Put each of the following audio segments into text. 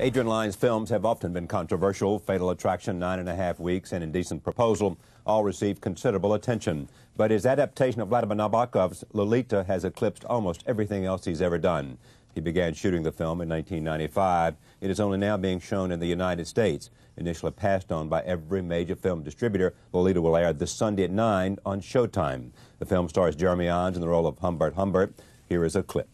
Adrian Lyne's films have often been controversial. Fatal Attraction, Nine and a Half Weeks, and Indecent Proposal all received considerable attention. But his adaptation of Vladimir Nabokov's Lolita has eclipsed almost everything else he's ever done. He began shooting the film in 1995. It is only now being shown in the United States. Initially passed on by every major film distributor, Lolita will air this Sunday at 9 on Showtime. The film stars Jeremy Irons in the role of Humbert Humbert. Here is a clip.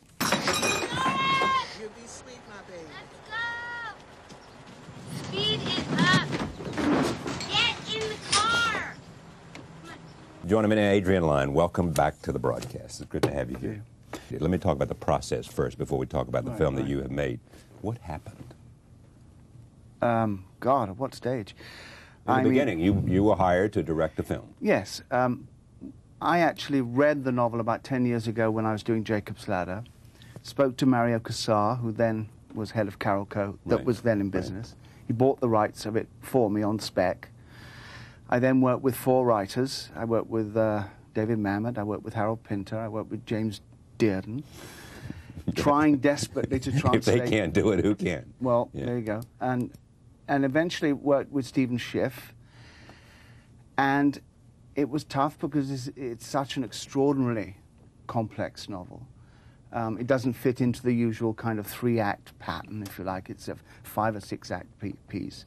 Joining me now, Adrian Lyne. Welcome back to the broadcast. It's good to have you here. Let me talk about the process first before we talk about the right, film right. that you have made. What happened? Um, God, at what stage? In the I mean- beginning, you, you were hired to direct the film. Yes. Um, I actually read the novel about 10 years ago when I was doing Jacob's Ladder. Spoke to Mario Kassar, who then was head of Carolco, that Right, was then in business. He bought the rights of it for me on spec. I then worked with four writers. I worked with uh, David Mamet, I worked with Harold Pinter, I worked with James Dearden, trying desperately to translate. If they can't do it, who can? Well, Yeah. there you go. And and eventually worked with Stephen Schiff. And it was tough because it's, it's such an extraordinarily complex novel. Um, it doesn't fit into the usual kind of three-act pattern, if you like. It's a five or six-act piece.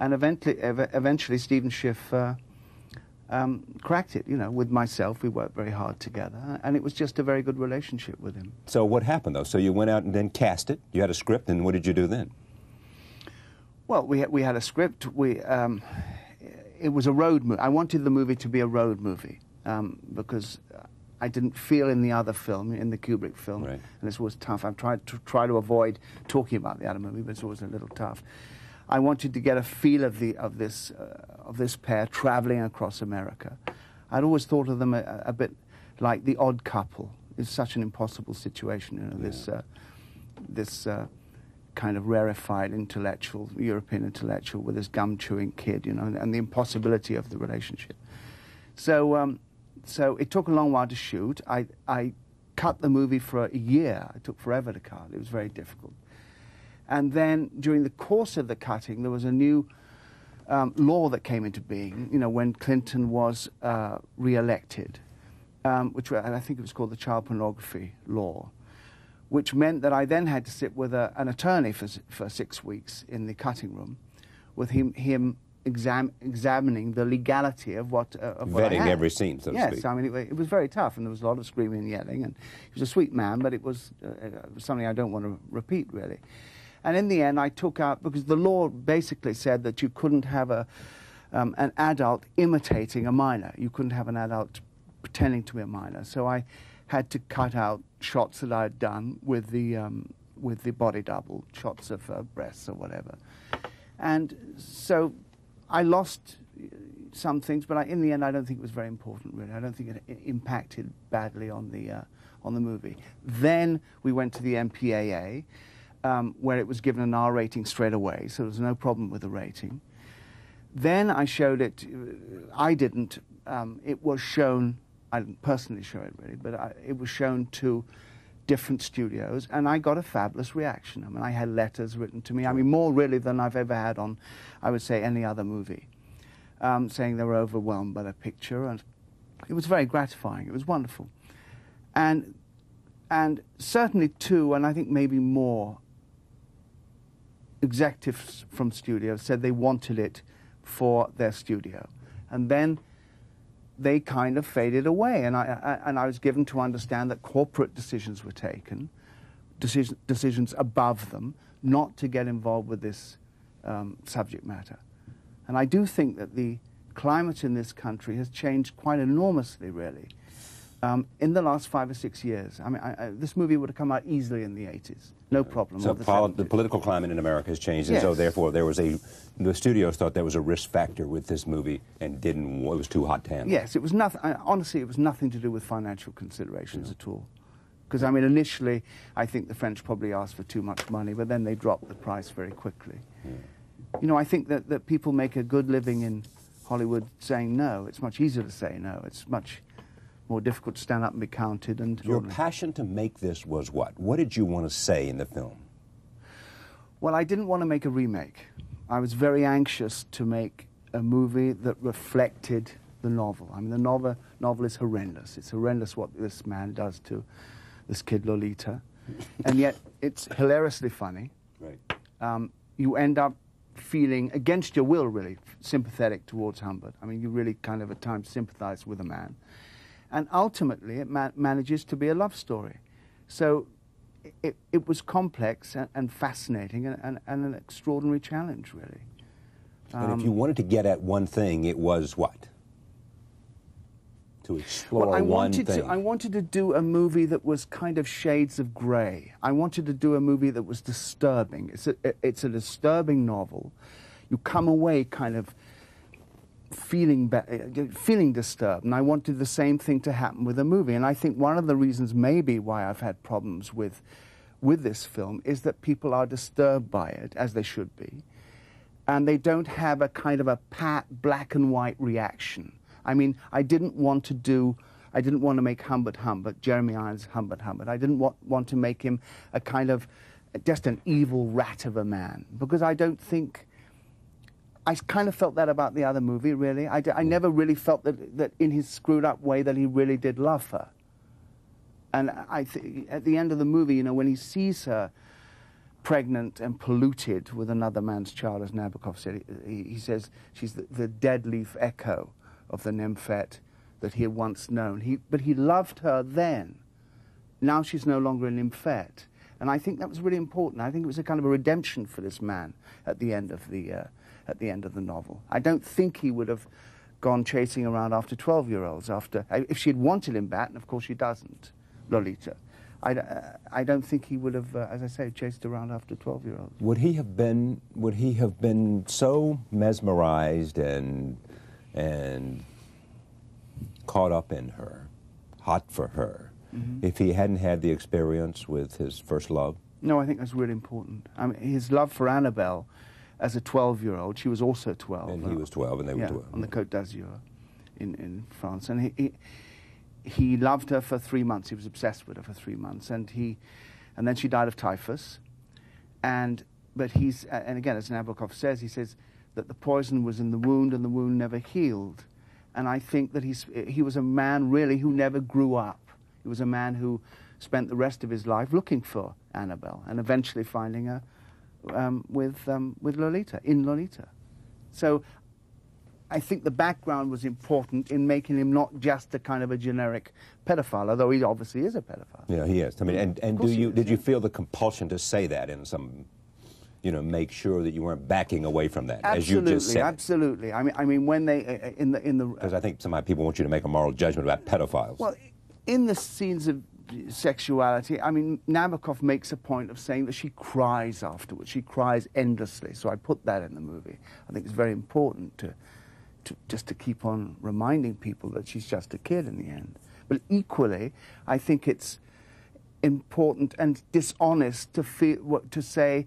And eventually, ev- eventually Stephen Schiff uh, um, cracked it. You know, with myself, we worked very hard together, and it was just a very good relationship with him. So what happened, though? So you went out and then cast it. You had a script, and what did you do then? Well, we had, we had a script. We um, it was a road movie. I wanted the movie to be a road movie um, because I didn't feel in the other film, in the Kubrick film, Right. and this was tough. I've tried to try to avoid talking about the other movie, but it's always a little tough. I wanted to get a feel of the of this uh, of this pair traveling across America. I'd always thought of them a, a bit like the odd couple. It's such an impossible situation, you know. This uh, this uh, kind of rarefied intellectual, European intellectual, with this gum chewing kid, you know, and, and the impossibility of the relationship. So, um, so it took a long while to shoot. I, I cut the movie for a year. It took forever to cut. It was very difficult. And then during the course of the cutting, there was a new um, law that came into being, you know, when Clinton was uh, re-elected, um, which wa- I think it was called the child pornography law, which meant that I then had to sit with a, an attorney for, for six weeks in the cutting room, with him, him exam, examining the legality of what uh, of what I Vetting every scene, so to yes, speak. I mean, it, it was very tough, and there was a lot of screaming and yelling, and he was a sweet man, but it was uh, uh, something I don't want to repeat, really. And in the end, I took out, because the law basically said that you couldn't have a, um, an adult imitating a minor. You couldn't have an adult pretending to be a minor. So I had to cut out shots that I had done with the, um, with the body double, shots of uh, breasts or whatever. And so I lost uh, some things, but I, in the end, I don't think it was very important, really. I don't think it, it impacted badly on the, uh, on the movie. Then we went to the MPAA, um, where it was given an R rating straight away, so there was no problem with the rating. Then I showed it, uh, I didn't, um, it was shown, I didn't personally show it really, but I, it was shown to different studios, and I got a fabulous reaction. I mean, I had letters written to me, I mean, more really than I've ever had on, I would say, any other movie, um, saying they were overwhelmed by the picture, and it was very gratifying. It was wonderful. And, and certainly, too, and I think maybe more, executives from studios said they wanted it for their studio. And then they kind of faded away. And I, I, and I was given to understand that corporate decisions were taken, decision, decisions above them, not to get involved with this um, subject matter. And I do think that the climate in this country has changed quite enormously, really, um, in the last five or six years. I mean, I, I, this movie would have come out easily in the 80s, no problem. So the poli- the political climate in America has changed, and so therefore there was a the studios thought there was a risk factor with this movie and didn't. It was too hot to handle. Yes, it was nothing. Honestly, it was nothing to do with financial considerations at all. Because I mean, initially, I think the French probably asked for too much money, but then they dropped the price very quickly. You know, I think that, that people make a good living in Hollywood saying no. It's much easier to say no. It's much more difficult to stand up and be counted. And Your passion to make this was what? What did you want to say in the film? Well, I didn't want to make a remake. I was very anxious to make a movie that reflected the novel. I mean, the novel, novel is horrendous. It's horrendous what this man does to this kid Lolita. and yet, it's hilariously funny. Right. Um, you end up feeling, against your will, really, sympathetic towards Humbert. I mean, you really kind of at times sympathize with a man. And ultimately, it ma- manages to be a love story. So it, it was complex and, and fascinating and, and, and, an extraordinary challenge, really. Um, and if you wanted to get at one thing, it was what? To explore well, I one wanted thing. To, I wanted to do a movie that was kind of shades of grey. I wanted to do a movie that was disturbing. It's a, it's a disturbing novel. You come away kind of feeling be- feeling disturbed and I wanted the same thing to happen with a movie. And I think one of the reasons maybe why I've had problems with with this film is that people are disturbed by it as they should be. And they don't have a kind of a pat black and white reaction. I mean I didn't want to do I didn't want to make Humbert Humbert Jeremy Irons Humbert Humbert. I didn't want, want to make him a kind of just an evil rat of a man. Because I don't think I kind of felt that about the other movie, really. I, I never really felt that, that in his screwed up way that he really did love her. And I th- at the end of the movie, you know, when he sees her pregnant and polluted with another man's child, as Nabokov said, he, he says she's the, the, dead leaf echo of the nymphet that he had once known. He, but he loved her then. Now she's no longer a nymphet. And I think that was really important. I think it was a kind of a redemption for this man at the end of the. Uh, at the end of the novel. I don't think he would have gone chasing around after 12 year olds, after, if she'd wanted him back, and of course she doesn't, Lolita. I, uh, I don't think he would have, uh, as I say, chased around after 12 year olds. Would he have been, would he have been so mesmerized and, and caught up in her, hot for her, mm-hmm. if he hadn't had the experience with his first love? No, I think that's really important. I mean, his love for Annabel as a 12 year old. She was also 12. And he was uh, 12, and they were yeah, 12. On the Côte d'Azur in, in France. And he, he, he, loved her for three months. He was obsessed with her for three months. And, he, and then she died of typhus. And, but he's, and again, as Nabokov says, he says that the poison was in the wound and the wound never healed. And I think that he's, he was a man really who never grew up. He was a man who spent the rest of his life looking for Annabel and eventually finding her um, with, um, with Lolita, in Lolita. So I think the background was important in making him not just a kind of a generic pedophile, although he obviously is a pedophile. Yeah, he is. I mean, and, and do you, did you feel the compulsion to say that in some, you know, make sure that you weren't backing away from that, absolutely, as you just said? Absolutely. I mean, I mean, when they, uh, uh in the, in the... Because I think some people want you to make a moral judgment about pedophiles. Well, in the scenes of sexuality. I mean, Nabokov makes a point of saying that she cries afterwards. She cries endlessly. So I put that in the movie. I think it's very important to, to just to keep on reminding people that she's just a kid in the end. But equally, I think it's important and dishonest to feel to say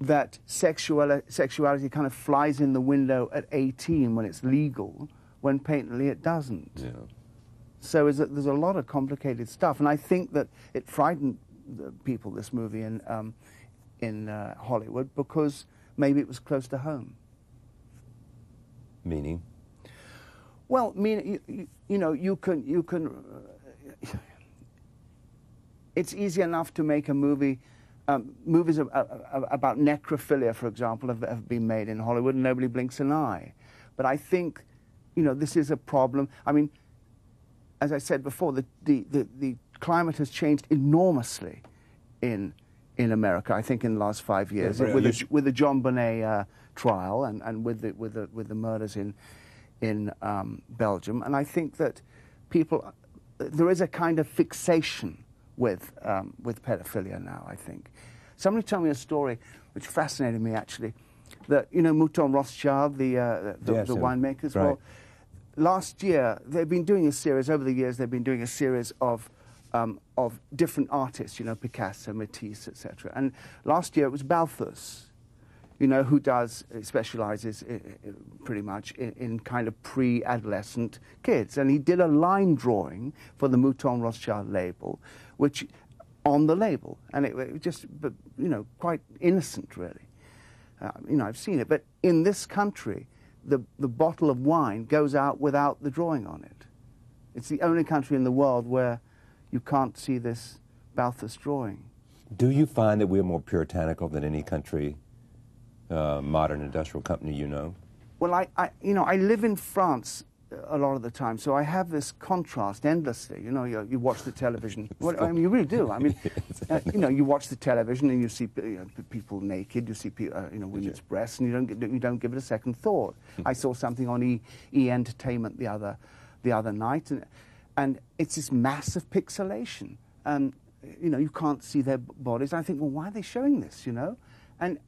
that sexual, sexuality kind of flies in the window at 18 when it's legal, when patently it doesn't. Yeah. So is that there's a lot of complicated stuff, and I think that it frightened people this movie in um, in uh, Hollywood because maybe it was close to home. Meaning? Well, mean you, you, know you can you can. Uh, it's easy enough to make a movie. Um, movies about necrophilia, for example, have, have been made in Hollywood, and nobody blinks an eye. But I think, you know, this is a problem. I mean, as I said before, the, the, the, the climate has changed enormously in, in America, I think, in the last five years, yeah, with, the, with the JonBenét uh, trial and, and with, the, with, the, with the murders in, in um, Belgium. And I think that people, there is a kind of fixation with, um, with pedophilia now, I think. Somebody told me a story which fascinated me, actually, that, you know, Mouton Rothschild, the, uh, the, yes, the winemakers, right. well, last year, they've been doing a series, over the years, they've been doing a series of, um, of different artists, you know, Picasso, Matisse, etc. And last year it was Balthus, you know, who does, specializes pretty much in, in kind of pre adolescent kids. And he did a line drawing for the Mouton Rothschild label, which on the label, and it, it was just, you know, quite innocent, really. Uh, you know, I've seen it, but in this country, the the bottle of wine goes out without the drawing on it. It's the only country in the world where you can't see this Balthus drawing. Do you find that we're more puritanical than any country, uh, modern industrial company you know? Well, I, I, you know, I live in France a lot of the time, so I have this contrast endlessly. You know, you, you watch the television. Well, I mean, you really do. I mean, uh, you know, you watch the television and you see you know, people naked, you see uh, you know women's breasts, and you don't you don't give it a second thought. I saw something on E, e Entertainment the other the other night, and and it's this massive pixelation. And you know, you can't see their bodies. I think, well, why are they showing this? You know, and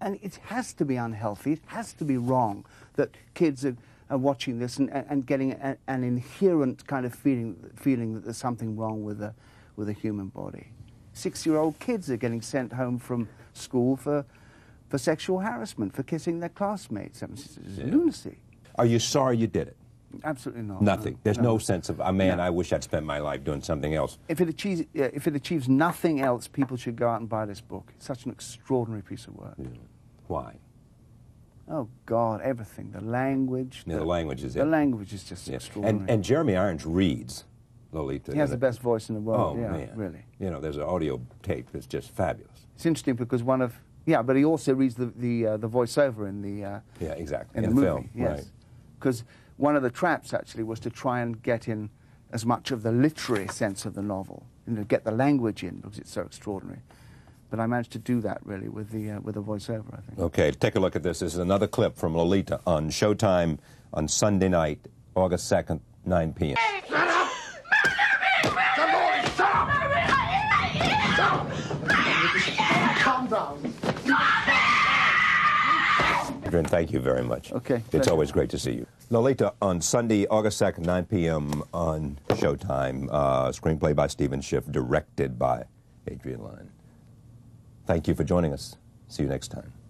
and it has to be unhealthy. It has to be wrong that kids are, watching this and, and getting a, an inherent kind of feeling feeling that there's something wrong with a with a human body. Six-year-old kids are getting sent home from school for for sexual harassment, for kissing their classmates. I mean, It's, it's lunacy. Are you sorry you did it? Absolutely not. Nothing. no, There's no. no, sense of, oh, man, No. I wish I'd spent my life doing something else. If it achieves, yeah, if it achieves nothing else, people should go out and buy this book. It's such an extraordinary piece of work. Why? Oh God, everything. The language. Yeah, the language is The it. language is just Yeah. extraordinary. And, and Jeremy Irons reads Lolita. he has the best voice in the Oh, world. yeah, man. really. You know, there's an audio tape that's just fabulous. It's interesting because one of yeah, but he also reads the the uh, the voiceover in the uh, Yeah, exactly. in, In the, the movie. film, right. yes, because one of the traps actually was to try and get in as much of the literary sense of the novel, you know, get the language in because it's so extraordinary. But I managed to do that really with the uh, with the voiceover. I think. Okay, take a look at this. This is another clip from Lolita on Showtime on Sunday night, August 2nd, 9 p.m. The boys stop! Calm down. Adrian, thank you very much. Okay, It's pleasure. always great to see you. Lolita on Sunday, August 2nd, 9 p.m. on Showtime. Uh, screenplay by Stephen Schiff, directed by Adrian Lyne. Thank you for joining us. See you next time.